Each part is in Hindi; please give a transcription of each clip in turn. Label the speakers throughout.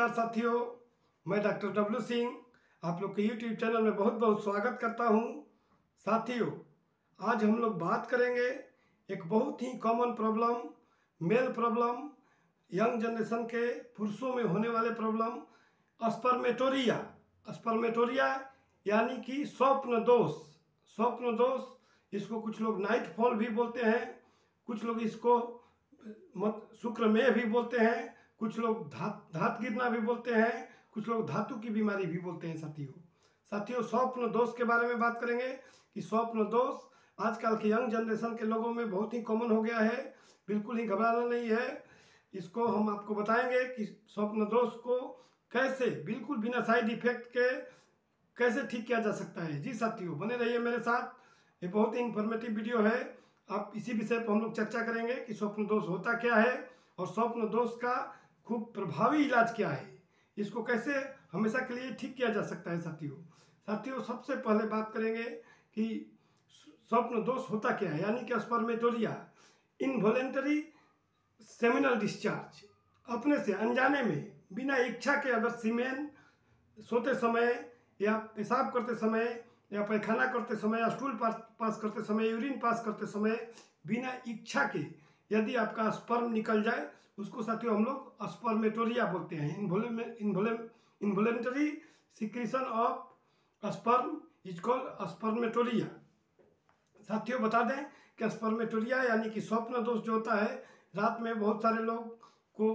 Speaker 1: नमस्कार साथियों, मैं डॉक्टर डब्लू सिंह, आप लोग के यूट्यूब चैनल में बहुत बहुत स्वागत करता हूँ। साथियों, आज हम लोग बात करेंगे एक बहुत ही common problem male problem young generation के पुरुषों में होने वाले प्रॉब्लम अस्पर्मेटोरिया अस्पर्मेटोरिया यानी कि स्वप्न दोष। स्वप्न दोष, इसको कुछ लोग नाइट फॉल भी बोलते हैं, कुछ लोग इसको मत भी बोलते हैं। कुछ लोग धात धात गिरना भी बोलते हैं, कुछ लोग धातु की बीमारी भी बोलते हैं, साथियों। साथियों, स्वप्न दोष के बारे में बात करेंगे कि स्वप्न दोष आजकल के यंग जनरेशन के लोगों में बहुत ही कॉमन हो गया है। बिल्कुल ही घबराना नहीं है। इसको हम आपको बताएँगे कि स्वप्न दोष को कैसे, बिल्कुल बिना साइड इफ़ेक्ट के कैसे ठीक किया जा सकता है। जी साथियों, बने रहिए मेरे साथ। ये बहुत ही इंफॉर्मेटिव वीडियो है। आप इसी विषय पर हम लोग चर्चा करेंगे कि स्वप्न दोष होता क्या है और स्वप्न दोष का खूब प्रभावी इलाज क्या है? इसको कैसे हमेशा के लिए ठीक किया जा सकता है साथियों? साथियों, सबसे पहले बात करेंगे कि स्वप्न दोष होता क्या है? यानी कि स्पर्मेटोरिया इनवॉलेंटरी सेमिनल डिस्चार्ज, अपने से अनजाने में, बिना इच्छा के अगर सीमेन सोते समय या पेशाब करते समय या पैखाना करते समय या स्टूल पास पास करते समय, यूरिन पास करते समय बिना इच्छा के यदि आपका स्पर्म निकल जाए उसको साथियों हम लोग स्पर्मेटोरिया बोलते हैं। Involuntary secretion of sperm is called spermatorrhea साथियों बता दें कि स्पर्मेटोरिया यानी कि स्वप्न दोष जो होता है, रात में बहुत सारे लोग को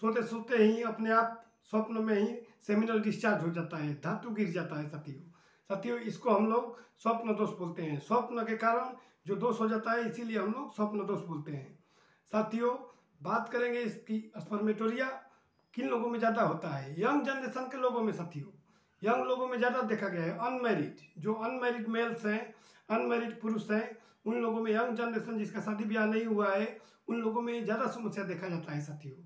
Speaker 1: सोते सोते ही अपने आप स्वप्न में ही सेमिनल डिस्चार्ज हो जाता है, धातु गिर जाता है साथियों। साथियों इसको हम लोग स्वप्न दोष बोलते हैं। स्वप्न के कारण जो दोष हो जाता है, इसीलिए हम लोग स्वप्न दोष बोलते हैं। साथियों बात करेंगे इसकी स्पर्मेटोरिया किन लोगों में ज़्यादा होता है? यंग जनरेशन के लोगों में साथियों, यंग लोगों में ज़्यादा देखा गया है। अनमेरिड जो अनमेरिड मेल्स हैं अनमेरिड पुरुष हैं, उन लोगों में यंग जनरेशन जिसका शादी ब्याह नहीं हुआ है, उन लोगों में ज़्यादा समस्या देखा जाता है साथियों।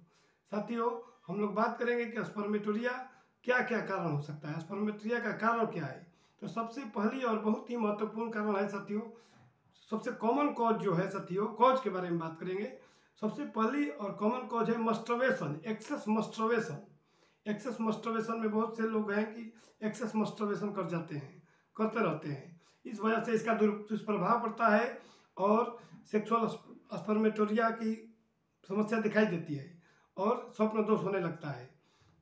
Speaker 1: साथियों, हम लोग बात करेंगे कि स्पर्मेटोरिया क्या क्या कारण हो सकता है। स्पर्मेटोरिया का कारण क्या है? तो सबसे पहली और बहुत ही महत्वपूर्ण कारण है साथियों, सबसे कॉमन कॉज जो है साथियों कॉज के बारे में बात करेंगे। सबसे पहली और कॉमन कॉज है मस्टरवेशन एक्सेस मस्टरवेशन एक्सेस मस्टरवेशन में बहुत से लोग हैं कि एक्सेस मस्टरवेशन कर जाते हैं, करते रहते हैं। इस वजह से इसका दुष्प्रभाव पड़ता है और सेक्सुअल स्पर्मेटोरिया की समस्या दिखाई देती है और स्वप्न दोष होने लगता है।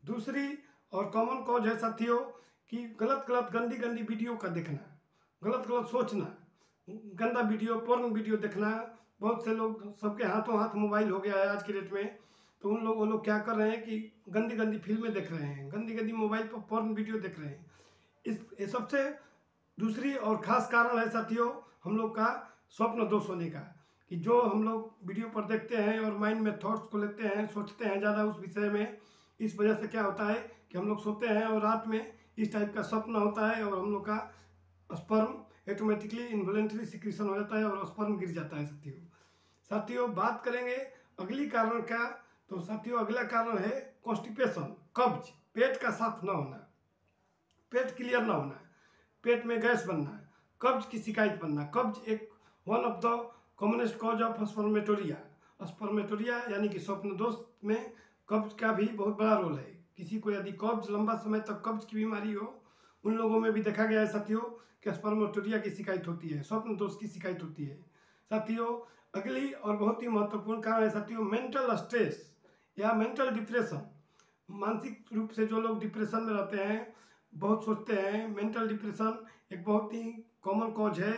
Speaker 1: दूसरी और कॉमन कॉज है साथियों कि गलत गलत, गंदी गंदी वीडियो का देखना, गलत गलत सोचना, गंदा वीडियो पोर्न वीडियो देखना बहुत से लोग सबके हाथों हाथ मोबाइल हो गया है आज की डेट में। तो उन लोग, वो लोग क्या कर रहे हैं कि गंदी गंदी फ़िल्में देख रहे हैं गंदी गंदी मोबाइल पर पोर्न वीडियो देख रहे हैं। इस, ये सबसे दूसरी और ख़ास कारण है साथियों, हम लोग का स्वप्न दोष होने का, कि जो हम लोग वीडियो पर देखते हैं और माइंड में थॉट्स को लेते हैं, सोचते हैं ज़्यादा उस विषय में, इस वजह से क्या होता है कि हम लोग सोते हैं और रात में इस टाइप का स्वप्न होता है और हम लोग का स्पर्म ऑटोमेटिकली इन्वॉलेंट्री सिक्रीशन हो जाता है और स्पर्म गिर जाता है साथियों। साथियों, बात करेंगे अगली कारण का। तो साथियों, अगला कारण है कॉन्स्टिपेशन कब्ज, पेट का साफ़ न होना। पेट क्लियर ना होना। पेट में गैस बनना। कब्ज की शिकायत बनना। कब्ज एक one of the commonest cause of spermatorrhea spermatorrhea यानी कि स्वप्न दोष में कब्ज का भी बहुत बड़ा रोल है। किसी को यदि कब्ज लंबा समय तक कब्ज की बीमारी हो, उन लोगों में भी देखा गया है साथियों, कि स्पर्मेटोरिया की शिकायत होती है। स्वप्न दोष की शिकायत होती है। साथियों अगली और बहुत ही महत्वपूर्ण कारण है साथियों मेंटल स्ट्रेस या मेंटल डिप्रेशन मानसिक रूप से जो लोग डिप्रेशन में रहते हैं, बहुत सोचते हैं मेंटल डिप्रेशन एक बहुत ही कॉमन कॉज है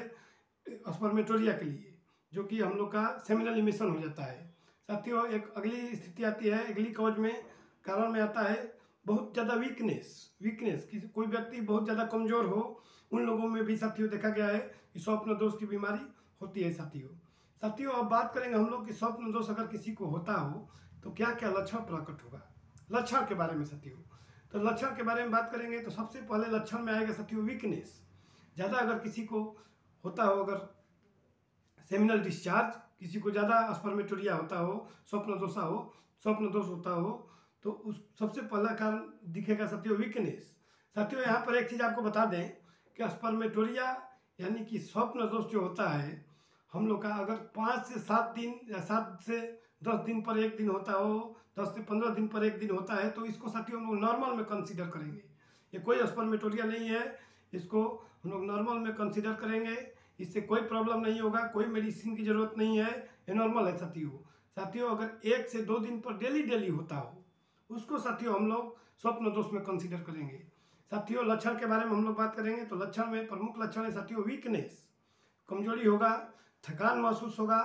Speaker 1: स्पर्मेटोरिया के लिए, जो कि हम लोग का सेमिनल इमिशन हो जाता है। साथियों, एक अगली स्थिति आती है, अगली कॉज में, कारण में आता है बहुत ज़्यादा वीकनेस वीकनेस कि कोई व्यक्ति बहुत ज़्यादा कमज़ोर हो, उन लोगों में भी साथियों देखा गया है कि स्वप्न दोष की बीमारी होती है साथियों। साथियों, अब बात करेंगे हम लोग कि स्वप्न दोष अगर किसी को होता हो तो क्या क्या लक्षण प्रकट होगा? लक्षण के बारे में साथियों। तो लक्षण के बारे में बात करेंगे तो सबसे पहले लक्षण में आएगा साथियों वीकनेस ज़्यादा अगर किसी को होता हो, अगर सेमिनल डिस्चार्ज किसी को ज़्यादा स्पर्मेटोरिया होता हो, स्वप्न दोषा हो, स्वप्न दोष होता हो तो उस सबसे पहला कारण दिखेगा साथियों वीकनेस साथियों, यहाँ पर एक चीज़ आपको बता दें कि स्पर्मेटोरिया यानी कि स्वप्न दोष जो होता है हम लोग का अगर पाँच से सात दिन या सात से दस दिन पर एक दिन होता हो, दस से पंद्रह दिन पर एक दिन होता है तो इसको साथियों हम लोग नॉर्मल में कंसिडर करेंगे। ये कोई स्पर्मेटोरिया नहीं है, इसको हम लोग नॉर्मल में कंसिडर करेंगे। इससे कोई प्रॉब्लम नहीं होगा, कोई मेडिसिन की ज़रूरत नहीं है, ये नॉर्मल है साथियों। साथियों, अगर एक से दो दिन पर डेली डेली होता हो, उसको साथियों हम लोग स्वप्न दोष में कंसिडर करेंगे। साथियों, लक्षण के बारे में हम लोग बात करेंगे तो लक्षण में प्रमुख लक्षण है साथियों वीकनेस कमज़ोरी होगा थकान महसूस होगा,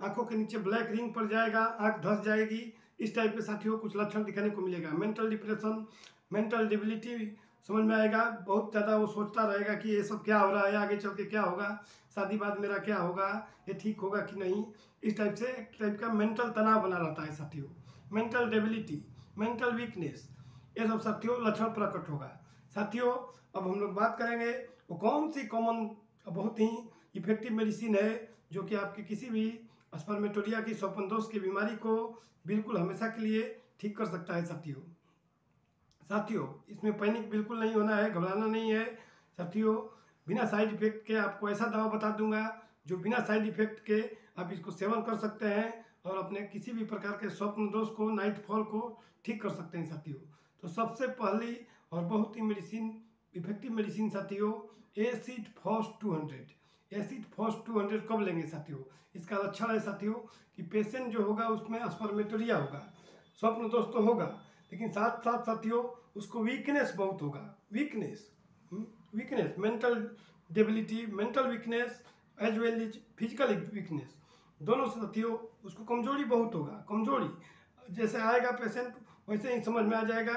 Speaker 1: आँखों के नीचे ब्लैक रिंग पड़ जाएगा, आँख धस जाएगी, इस टाइप के साथियों कुछ लक्षण दिखाने को मिलेगा। मेंटल डिप्रेशन मेंटल डिबिलिटी समझ में आएगा, बहुत ज़्यादा वो सोचता रहेगा कि ये सब क्या हो रहा है, आगे चल के क्या होगा, शादी बाद मेरा क्या होगा, ये ठीक होगा कि नहीं, इस टाइप से एक टाइप का मेंटल तनाव बना रहता है साथियों। मेंटल डेबिलिटी मेंटल वीकनेस ये सब साथियों लक्षण प्रकट होगा। साथियों, अब हम लोग बात करेंगे, वो कौन सी कॉमन बहुत ही इफ़ेक्टिव मेडिसिन है जो कि आपके किसी भी स्पर्मेटोरिया की स्वपन दोष की बीमारी को बिल्कुल हमेशा के लिए ठीक कर सकता है, साथियों। साथियों, इसमें पैनिक बिल्कुल नहीं होना है, घबराना नहीं है। साथियों, बिना साइड इफ़ेक्ट के आपको ऐसा दवा बता दूँगा, जो बिना साइड इफ़ेक्ट के आप इसको सेवन कर सकते हैं और अपने किसी भी प्रकार के स्वप्न दोष को नाइट फॉल को ठीक कर सकते हैं, साथियों। तो सबसे पहली और बहुत ही मेडिसिन इफ़ेक्टिव मेडिसिन साथियों acid phos two hundred acid phos two hundred कब लेंगे साथियों? इसका लक्षण है साथियों कि पेशेंट जो होगा उसमें स्पर्मेटोरिया होगा। स्वप्न दोष तो होगा, लेकिन साथ साथ साथियों उसको वीकनेस बहुत होगा। Weakness weakness mental debility mental weakness as well as physical weakness दोनों साथियों उसको कमज़ोरी बहुत होगा, कमज़ोरी। जैसे आएगा पेशेंट वैसे ही समझ में आ जाएगा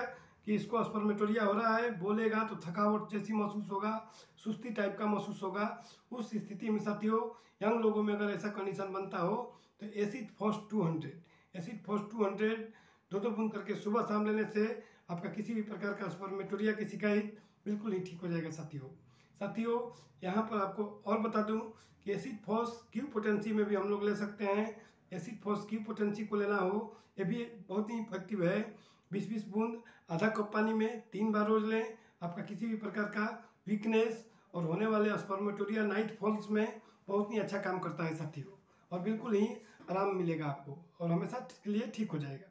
Speaker 1: कि इसको स्पर्मेटोरिया हो रहा है, बोलेगा तो थकावट जैसी महसूस होगा, सुस्ती टाइप का महसूस होगा। उस स्थिति में साथियों, यंग लोगों में अगर ऐसा कंडीशन बनता हो तो acid phos two hundred acid phos two hundred दो दो बूंद करके सुबह शाम लेने से आपका किसी भी प्रकार का स्पर्मेटोरिया की शिकायत बिल्कुल ही ठीक हो जाएगा साथियों। साथियों, यहाँ पर आपको और बता दूँ कि एसिड फॉस क्यू पोटेंसी में भी हम लोग ले सकते हैं। एसिड फॉस क्यू पोटेंसी को लेना हो, ये भी बहुत ही इफ़ेक्टिव है। बीस बीस बूंद, आधा कप पानी में तीन बार रोज लें। आपका किसी भी प्रकार का वीकनेस और होने वाले स्पर्मेटोरिया नाइट फॉल्स में बहुत ही अच्छा काम करता है साथियों। और बिल्कुल ही आराम मिलेगा आपको और हमेशा के लिए ठीक हो जाएगा।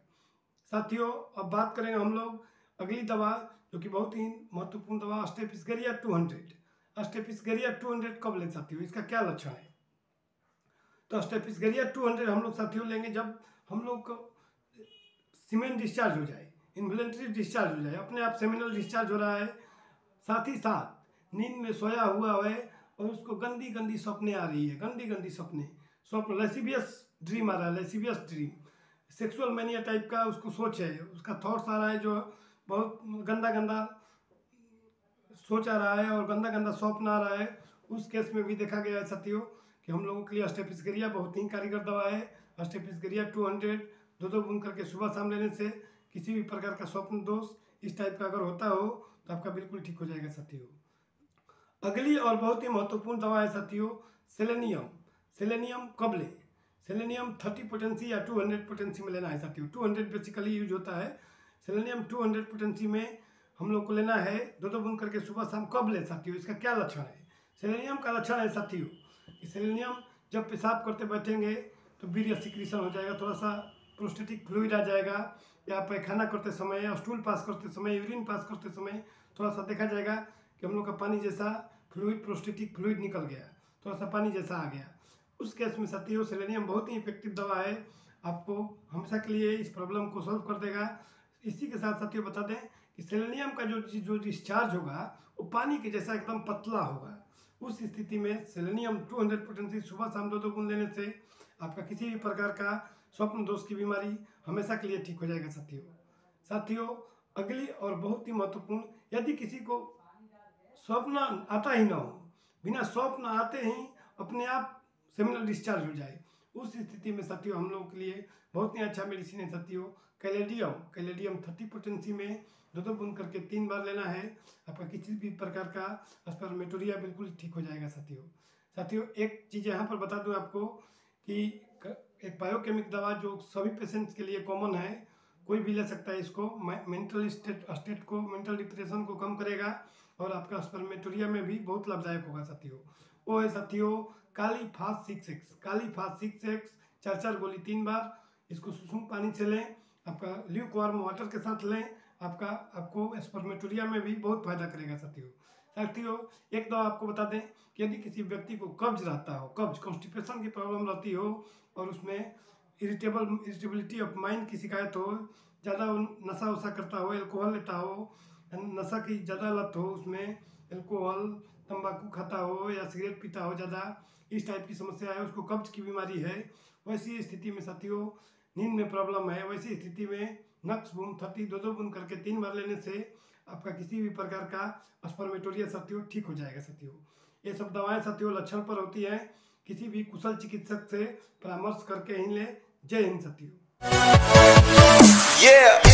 Speaker 1: साथियों, अब बात करेंगे हम लोग अगली दवा, जो कि बहुत ही महत्वपूर्ण दवा staphysagria two hundred staphysagria two hundred कब ले साथियों? इसका क्या लक्षण है? तो अस्टेपिसगेरिया टू हंड्रेड हम लोग साथियों लेंगे जब हम लोग सीमेंट डिस्चार्ज हो जाए। इन्वलेंट्री डिस्चार्ज हो जाए, अपने आप सेमिनल डिस्चार्ज हो रहा है, साथ ही साथ नींद में सोया हुआ है और उसको गंदी गंदी सपने आ रही है, गंदी गंदी सपने। स्वप्न लेसिबियस ड्रीम आ रहा है lascivious dream sexual mania type का उसको सोच है, उसका थॉट्स आ रहा है जो बहुत गंदा गंदा सोच आ रहा है और गंदा गंदा स्वप्न आ रहा है। उस केस में भी देखा गया है साथियों कि हम लोगों के लिए अस्टेपिसगरिया बहुत ही कारीगर दवा है। अस्टेपिसगरिया टू हंड्रेड दो दो बूंद करके सुबह शाम लेने से किसी भी प्रकार का स्वप्न, दोष इस टाइप का अगर होता हो तो आपका बिल्कुल ठीक हो जाएगा साथियों अगली और बहुत ही महत्वपूर्ण दवा है साथियों सेलेनियम सेलेनियम कब लें? सेलेनियम थर्टी पोटेंसी या टू हंड्रेड पोटेंसी में लेना है साथियों टू हंड्रेड बेसिकली यूज़ होता है। सेलेनियम टू हंड्रेड पोटेंसी में हम लोग को लेना है, दो दो बूंद करके सुबह शाम कब ले साथियों इसका क्या लक्षण है? सेलेनियम का लक्षण है साथियों कि सेलेनियम जब पेशाब करते बैठेंगे तो वीर सिक्रीशन हो जाएगा, थोड़ा सा प्रोस्टेटिक फ्लूड आ जाएगा। या पैखाना करते समय या स्टूल पास करते समय यूरिन पास करते समय थोड़ा सा देखा जाएगा कि हम लोग का पानी जैसा फ्लूड प्रोस्टेटिक फ्लूड निकल गया, थोड़ा सा पानी जैसा आ गया। उस केस में सत्यो सेलेनियम बहुत ही इफ़ेक्टिव दवा है। आपको हमेशा के लिए इस प्रॉब्लम को सॉल्व कर देगा। इसी के साथ सत्यो बता दें कि सेलेनियम का जो जो डिस्चार्ज होगा, वो पानी के जैसा एकदम पतला होगा। उस स्थिति में सेलेनियम 200 पोटेंसी सुबह शाम दो दो गुण लेने से आपका किसी भी प्रकार का स्वप्न दोष की बीमारी हमेशा के लिए ठीक हो जाएगा, साथियों। साथियों, अगली और बहुत ही महत्वपूर्ण, यदि किसी को स्वप्न आता ही ना हो, बिना स्वप्न आते ही अपने आप सेमिनल डिस्चार्ज हो जाए, उस स्थिति में साथियों हम लोगों के लिए बहुत ही अच्छा मेडिसिन है, साथियों। कैलेडियम कैलेडियम थर्टी पोटेंसी में दो दो बूंद करके तीन बार लेना है। आपका किसी भी प्रकार का स्पर्मेटोरिया बिल्कुल ठीक हो जाएगा, साथियों। साथियों, एक चीज़ यहाँ पर बता दूँ आपको कि एक बायोकेमिक दवा जो सभी पेशेंट्स के लिए कॉमन है, कोई भी ले सकता है इसको। मेंटल स्टेट स्टेट को मेंटल डिप्रेशन को कम करेगा और आपका स्पर्मेटोरिया में भी बहुत लाभदायक होगा साथियों। वो है साथियों, kali phos six X kali phos six X चार चार गोली तीन बार, इसको सुसुम पानी से लें, आपका ल्यूक वार्म वाटर के साथ लें, आपका, आपको स्पर्मेटोरिया में भी बहुत फ़ायदा करेगा साथियों। साथियों एक दवा आपको बता दें कि यदि किसी व्यक्ति को कब्ज रहता हो, कब्ज कॉन्स्टिपेशन की प्रॉब्लम रहती हो और उसमें इरिटेबल इरिटेबिलिटी ऑफ़ माइंड की शिकायत हो, ज़्यादा नशा वशा करता हो एल्कोहल लेता हो, नशा की ज़्यादा लत हो, उसमें एल्कोहल तंबाकू खाता हो या सिगरेट पीता हो, ज़्यादा इस टाइप की समस्या है, उसको कब्ज की बीमारी है, वैसी स्थिति में साथियों, नींद में प्रॉब्लम है, वैसी स्थिति में नक्स बूम थर्टी दो दो बूम करके तीन बार लेने से आपका किसी भी प्रकार का स्पर्मेटोरिया सत्यो ठीक हो जाएगा सत्यो ये सब दवाएँ सत्यो लक्षण पर होती है। किसी भी कुशल चिकित्सक से परामर्श करके ही ले, जय हिंद सत्यो
Speaker 2: Yeah.